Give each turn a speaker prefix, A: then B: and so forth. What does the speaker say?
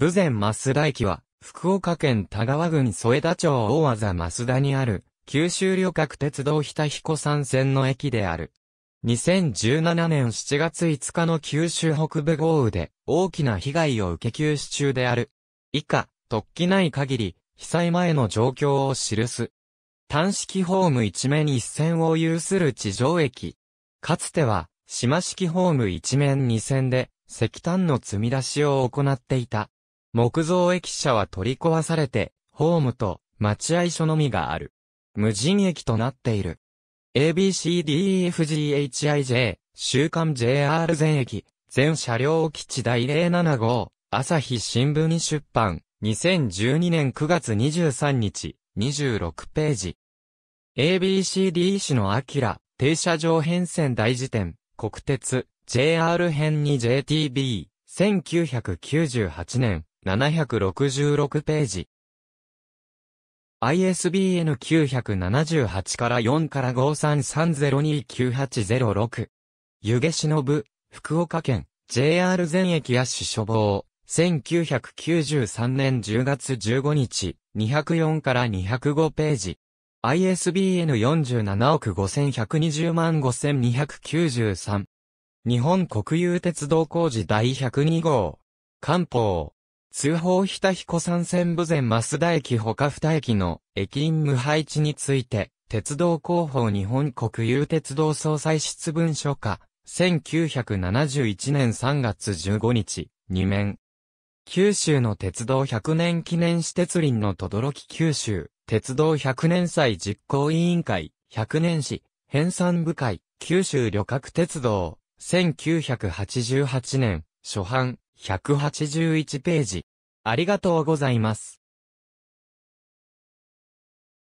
A: 武前増田駅は、福岡県田川郡添田町大技増田にある、九州旅客鉄道日田彦山線の駅である。2017年7月5日の九州北部豪雨で大きな被害を受け休止中である。以下、突起ない限り、被災前の状況を記す。単式ホーム一面一線を有する地上駅。かつては、島式ホーム一面二線で、石炭の積み出しを行っていた。木造駅舎は取り壊されて、ホームと待合所のみがある。無人駅となっている。ABCDEFGHIJ、週刊 JR 全駅、全車両基地第07号、朝日新聞に出版、2012年9月23日、26ページ。ABCD 市のアキラ、停車場変遷大辞典、国鉄、JR 編に JTB、1998年、766ページ。ISBN 978から4から5330298006。湯気忍、福岡県、JR 全駅や市処方、1993年10月15日、204から205ページ。ISBN 47億5120万5293。日本国有鉄道工事第102号。関方。通報日田彦山線部前増田駅他二駅の駅員無配置について、鉄道広報日本国有鉄道総裁室文書化、1971年3月15日、2面。九州の鉄道100年記念施鉄林の轟九州、鉄道100年祭実行委員会、100年史、編纂部会、九州旅客鉄道、1988年、初版、181ページ。ありがとうございます。